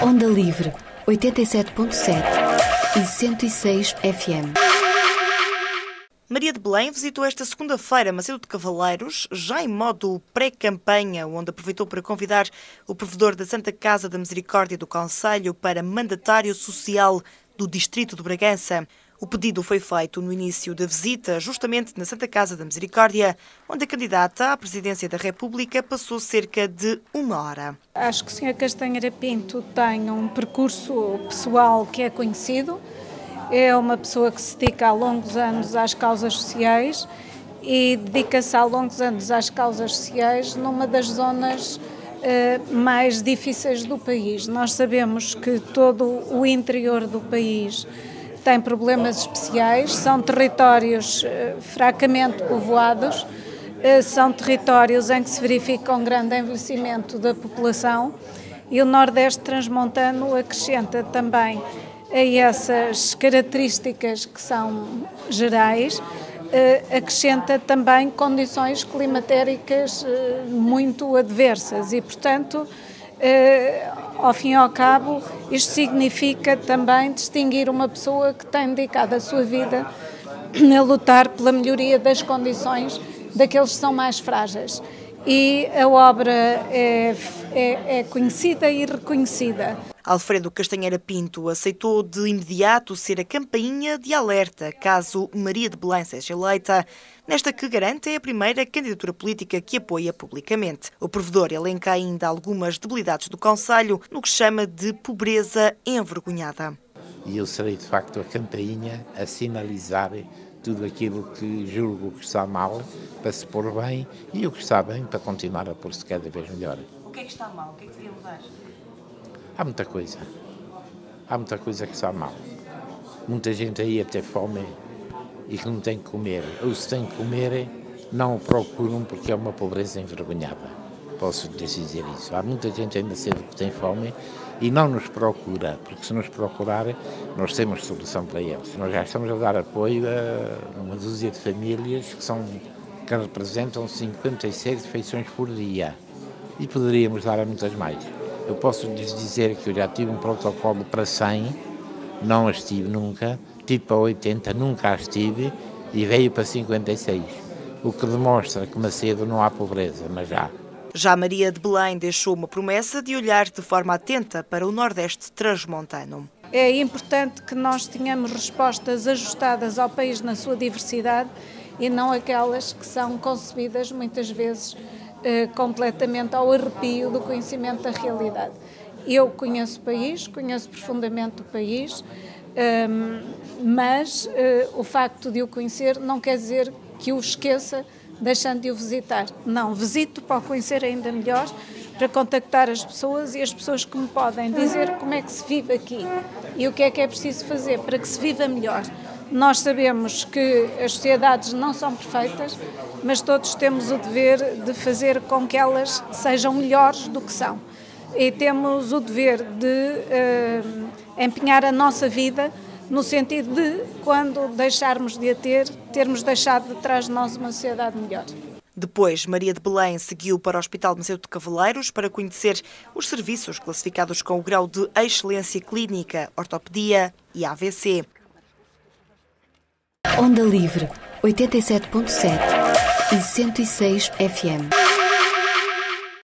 Onda Livre 87.7 e 106 FM. Maria de Belém visitou esta segunda-feira Macedo de Cavaleiros, já em modo pré-campanha, onde aproveitou para convidar o provedor da Santa Casa da Misericórdia do Conselho para mandatário social do Distrito de Bragança. O pedido foi feito no início da visita, justamente na Santa Casa da Misericórdia, onde a candidata à presidência da República passou cerca de uma hora. Acho que o Sr. Castanheira Pinto tem um percurso pessoal que é conhecido. É uma pessoa que se dedica há longos anos às causas sociais e dedica-se há longos anos às causas sociais numa das zonas eh, mais difíceis do país. Nós sabemos que todo o interior do país tem problemas especiais, são territórios eh, fracamente povoados, eh, são territórios em que se verifica um grande envelhecimento da população e o Nordeste transmontano acrescenta também a essas características que são gerais, eh, acrescenta também condições climatéricas muito adversas e, portanto, ao fim e ao cabo, isto significa também distinguir uma pessoa que tem dedicado a sua vida a lutar pela melhoria das condições daqueles que são mais frágeis. E a obra é, é, é conhecida e reconhecida. Alfredo Castanheira Pinto aceitou de imediato ser a campainha de alerta caso Maria de Belém seja eleita, nesta que garante é a primeira candidatura política que apoia publicamente. O provedor elenca ainda algumas debilidades do Conselho no que chama de pobreza envergonhada. E eu serei de facto a campainha a sinalizar tudo aquilo que julgo que está mal para se pôr bem e o que está bem para continuar a pôr-se cada vez melhor. Que é que está mal? O que é que devia mudar? Há muita coisa. Há muita coisa que está mal. Muita gente aí a ter fome e que não tem que comer. Ou se tem que comer, não o procuram porque é uma pobreza envergonhada. Posso dizer isso. Há muita gente ainda cedo que tem fome e não nos procura, porque se nos procurar, nós temos solução para eles. Nós já estamos a dar apoio a uma dúzia de famílias que, são, que representam 56 refeições por dia e poderíamos dar a muitas mais. Eu posso lhes dizer que eu já tive um protocolo para 100, não as tive nunca, tive para 80, nunca as tive, e veio para 56. O que demonstra que Macedo não há pobreza, mas já. Já Maria de Belém deixou uma promessa de olhar de forma atenta para o Nordeste transmontano. É importante que nós tenhamos respostas ajustadas ao país na sua diversidade e não aquelas que são concebidas muitas vezes eh, completamente ao arrepio do conhecimento da realidade. Eu conheço o país, conheço profundamente o país, ehm, mas eh, o facto de o conhecer não quer dizer que o esqueça deixando de o visitar. Não, visito para o conhecer ainda melhor, para contactar as pessoas e as pessoas que me podem dizer como é que se vive aqui e o que é que é preciso fazer para que se viva melhor. Nós sabemos que as sociedades não são perfeitas, mas todos temos o dever de fazer com que elas sejam melhores do que são. E temos o dever de uh, empenhar a nossa vida no sentido de, quando deixarmos de a ter, termos deixado de trás de nós uma sociedade melhor. Depois, Maria de Belém seguiu para o Hospital Museu de Cavaleiros para conhecer os serviços classificados com o grau de excelência clínica, ortopedia e AVC. Onda Livre 87.7 e 106 FM.